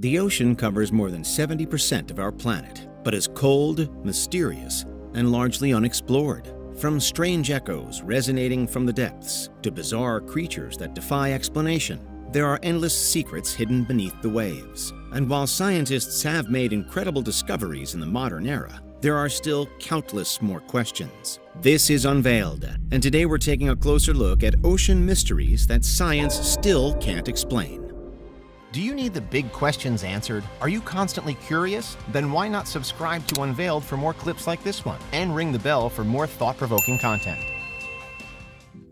The ocean covers more than 70% of our planet, but is cold, mysterious, and largely unexplored. From strange echoes resonating from the depths to bizarre creatures that defy explanation, there are endless secrets hidden beneath the waves. And while scientists have made incredible discoveries in the modern era, there are still countless more questions. This is Unveiled, and today we're taking a closer look at ocean mysteries that science still can't explain. Do you need the big questions answered? Are you constantly curious? Then why not subscribe to Unveiled for more clips like this one and ring the bell for more thought provoking content?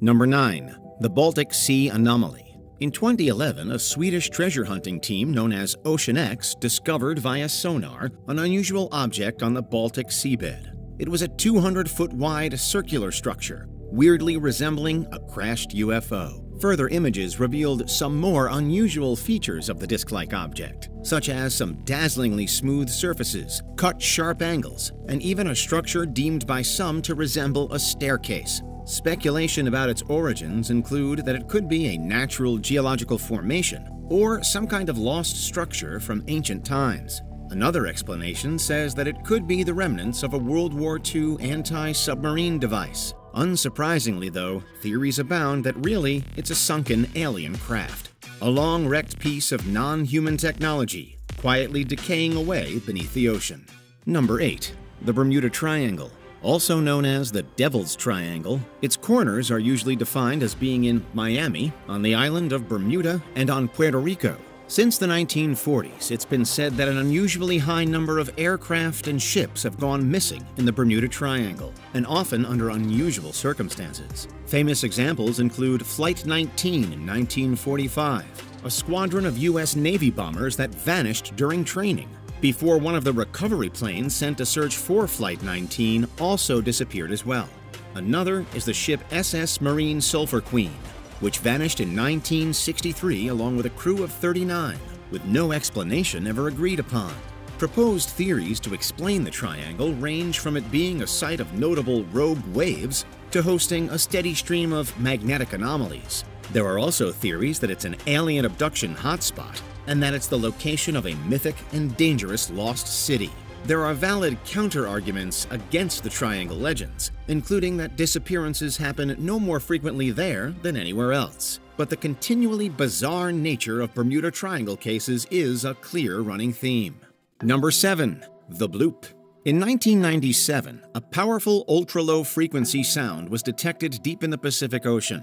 Number 9. The Baltic Sea Anomaly. In 2011, a Swedish treasure hunting team known as Ocean X discovered via sonar an unusual object on the Baltic seabed. It was a 200 foot wide circular structure, weirdly resembling a crashed UFO. Further images revealed some more unusual features of the disc like object, such as some dazzlingly smooth surfaces, cut sharp angles, and even a structure deemed by some to resemble a staircase. Speculation about its origins include that it could be a natural geological formation or some kind of lost structure from ancient times. Another explanation says that it could be the remnants of a World War II anti submarine device. Unsurprisingly, though, theories abound that really it's a sunken alien craft. A long wrecked piece of non human technology, quietly decaying away beneath the ocean. Number 8. The Bermuda Triangle. Also known as the Devil's Triangle, its corners are usually defined as being in Miami, on the island of Bermuda, and on Puerto Rico. Since the 1940s, it's been said that an unusually high number of aircraft and ships have gone missing in the Bermuda Triangle, and often under unusual circumstances. Famous examples include Flight 19 in 1945, a squadron of U.S. Navy bombers that vanished during training, before one of the recovery planes sent to search for Flight 19 also disappeared as well. Another is the ship SS Marine Sulphur Queen, which vanished in 1963 along with a crew of 39, with no explanation ever agreed upon. Proposed theories to explain the triangle range from it being a site of notable rogue waves to hosting a steady stream of magnetic anomalies. There are also theories that it's an alien abduction hotspot and that it's the location of a mythic and dangerous lost city. There are valid counter-arguments against the Triangle legends, including that disappearances happen no more frequently there than anywhere else. But the continually bizarre nature of Bermuda Triangle cases is a clear running theme. Number 7. The Bloop in 1997, a powerful ultra-low frequency sound was detected deep in the Pacific Ocean.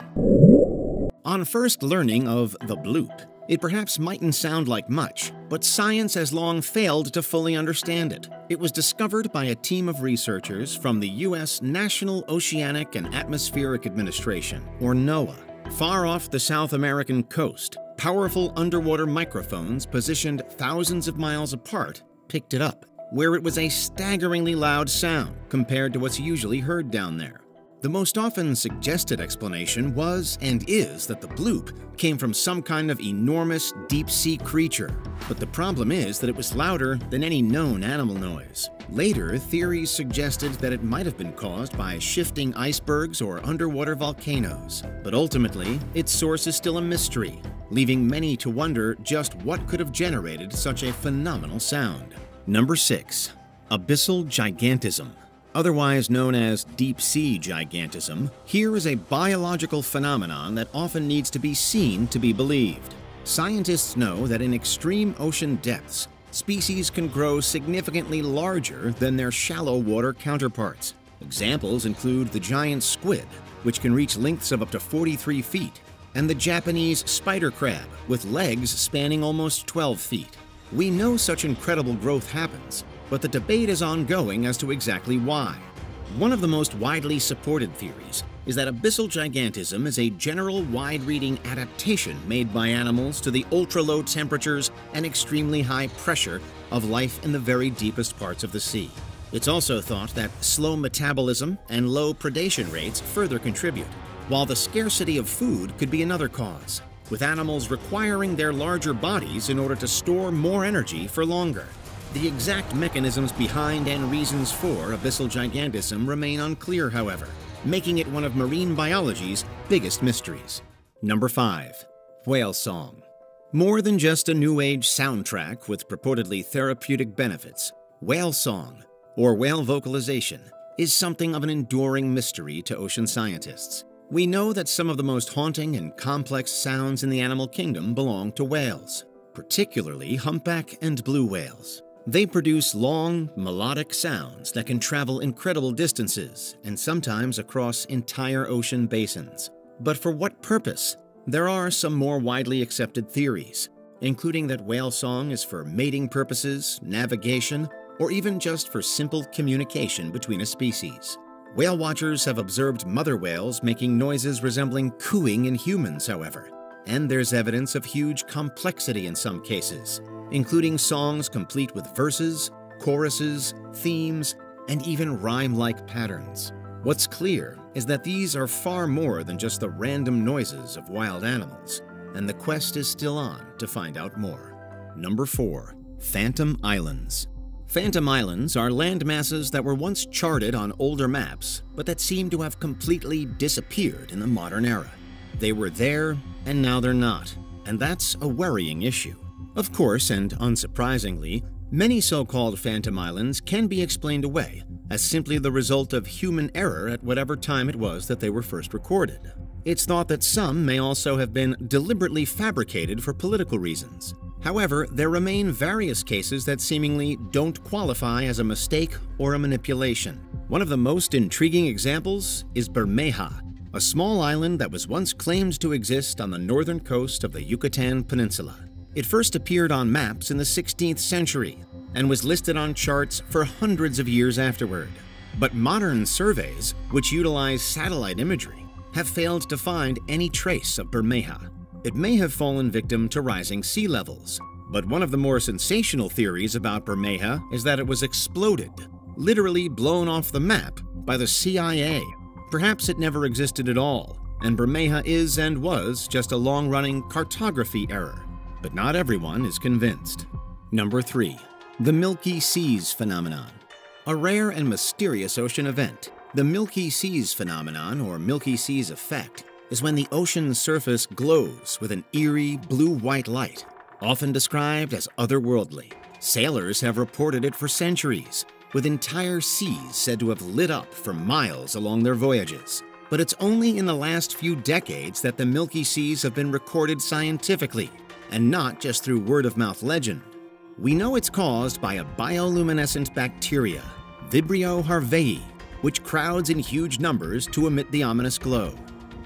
On first learning of the bloop, it perhaps mightn't sound like much, but science has long failed to fully understand it. It was discovered by a team of researchers from the U.S. National Oceanic and Atmospheric Administration, or NOAA. Far off the South American coast, powerful underwater microphones positioned thousands of miles apart picked it up, where it was a staggeringly loud sound compared to what's usually heard down there. The most often suggested explanation was and is that the bloop came from some kind of enormous deep sea creature, but the problem is that it was louder than any known animal noise. Later, theories suggested that it might have been caused by shifting icebergs or underwater volcanoes, but ultimately, its source is still a mystery, leaving many to wonder just what could have generated such a phenomenal sound. Number 6. Abyssal Gigantism Otherwise known as deep sea gigantism, here is a biological phenomenon that often needs to be seen to be believed. Scientists know that in extreme ocean depths, species can grow significantly larger than their shallow water counterparts. Examples include the giant squid, which can reach lengths of up to 43 feet, and the Japanese spider crab, with legs spanning almost 12 feet. We know such incredible growth happens, but the debate is ongoing as to exactly why. One of the most widely supported theories is that abyssal gigantism is a general wide-reading adaptation made by animals to the ultra-low temperatures and extremely high pressure of life in the very deepest parts of the sea. It's also thought that slow metabolism and low predation rates further contribute, while the scarcity of food could be another cause, with animals requiring their larger bodies in order to store more energy for longer. The exact mechanisms behind and reasons for abyssal gigantism remain unclear, however, making it one of marine biology's biggest mysteries. Number 5. Whale Song More than just a New Age soundtrack with purportedly therapeutic benefits, whale song, or whale vocalization, is something of an enduring mystery to ocean scientists. We know that some of the most haunting and complex sounds in the animal kingdom belong to whales, particularly humpback and blue whales. They produce long, melodic sounds that can travel incredible distances and sometimes across entire ocean basins. But for what purpose? There are some more widely accepted theories, including that whale song is for mating purposes, navigation, or even just for simple communication between a species. Whale watchers have observed mother whales making noises resembling cooing in humans, however, and there's evidence of huge complexity in some cases, including songs complete with verses, choruses, themes, and even rhyme like patterns. What's clear is that these are far more than just the random noises of wild animals, and the quest is still on to find out more. Number 4. Phantom Islands. Phantom Islands are land masses that were once charted on older maps, but that seem to have completely disappeared in the modern era. They were there, and now they're not, and that's a worrying issue. Of course, and unsurprisingly, many so-called Phantom Islands can be explained away as simply the result of human error at whatever time it was that they were first recorded. It's thought that some may also have been deliberately fabricated for political reasons. However, there remain various cases that seemingly don't qualify as a mistake or a manipulation. One of the most intriguing examples is Bermeja, a small island that was once claimed to exist on the northern coast of the Yucatan Peninsula. It first appeared on maps in the 16th century and was listed on charts for hundreds of years afterward. But modern surveys, which utilize satellite imagery, have failed to find any trace of Bermeja. It may have fallen victim to rising sea levels, but one of the more sensational theories about Bermeja is that it was exploded, literally blown off the map by the CIA. Perhaps it never existed at all, and Bermeja is and was just a long-running cartography error but not everyone is convinced. Number 3. The Milky Seas Phenomenon A rare and mysterious ocean event. The Milky Seas phenomenon, or Milky Seas effect, is when the ocean surface glows with an eerie blue-white light, often described as otherworldly. Sailors have reported it for centuries, with entire seas said to have lit up for miles along their voyages. But it's only in the last few decades that the Milky Seas have been recorded scientifically, and not just through word of mouth legend. We know it's caused by a bioluminescent bacteria, Vibrio harveyi, which crowds in huge numbers to emit the ominous glow.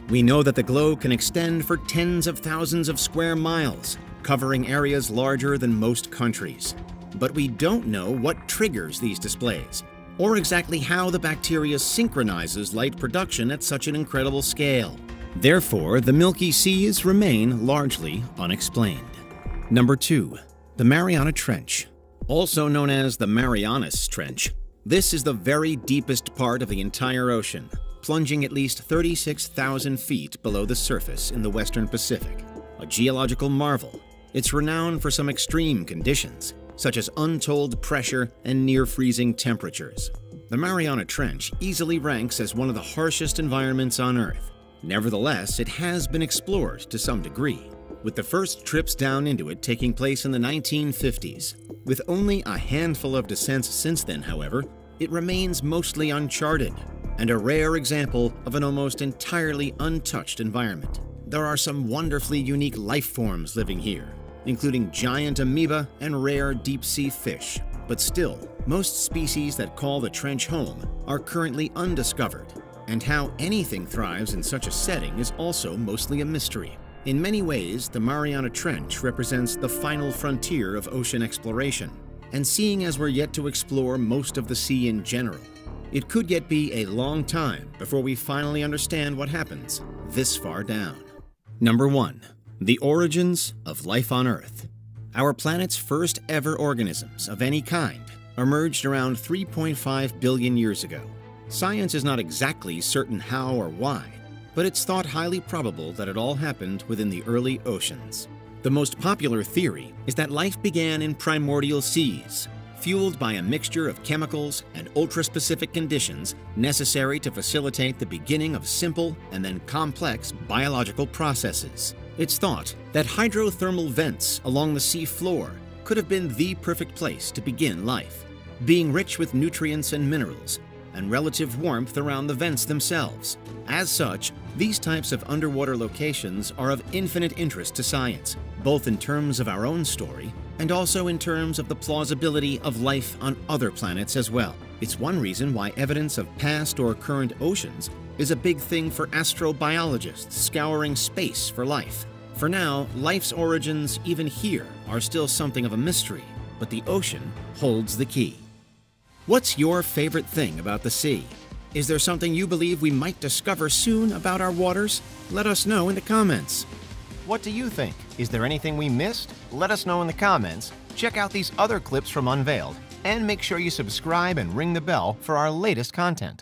We know that the glow can extend for tens of thousands of square miles, covering areas larger than most countries. But we don't know what triggers these displays, or exactly how the bacteria synchronizes light production at such an incredible scale. Therefore, the Milky Seas remain largely unexplained. Number 2. The Mariana Trench. Also known as the Marianas Trench, this is the very deepest part of the entire ocean, plunging at least 36,000 feet below the surface in the western Pacific. A geological marvel, it's renowned for some extreme conditions, such as untold pressure and near-freezing temperatures. The Mariana Trench easily ranks as one of the harshest environments on Earth, Nevertheless, it has been explored to some degree, with the first trips down into it taking place in the 1950s. With only a handful of descents since then, however, it remains mostly uncharted and a rare example of an almost entirely untouched environment. There are some wonderfully unique life forms living here, including giant amoeba and rare deep-sea fish. But still, most species that call the trench home are currently undiscovered and how anything thrives in such a setting is also mostly a mystery. In many ways, the Mariana Trench represents the final frontier of ocean exploration, and seeing as we're yet to explore most of the sea in general, it could yet be a long time before we finally understand what happens this far down. Number 1. The Origins of Life on Earth Our planet's first ever organisms of any kind emerged around 3.5 billion years ago Science is not exactly certain how or why, but it's thought highly probable that it all happened within the early oceans. The most popular theory is that life began in primordial seas, fueled by a mixture of chemicals and ultra-specific conditions necessary to facilitate the beginning of simple and then complex biological processes. It's thought that hydrothermal vents along the sea floor could have been the perfect place to begin life, being rich with nutrients and minerals, and relative warmth around the vents themselves. As such, these types of underwater locations are of infinite interest to science, both in terms of our own story and also in terms of the plausibility of life on other planets as well. It's one reason why evidence of past or current oceans is a big thing for astrobiologists scouring space for life. For now, life's origins, even here, are still something of a mystery, but the ocean holds the key. What's your favorite thing about the sea? Is there something you believe we might discover soon about our waters? Let us know in the comments. What do you think? Is there anything we missed? Let us know in the comments. Check out these other clips from Unveiled, and make sure you subscribe and ring the bell for our latest content.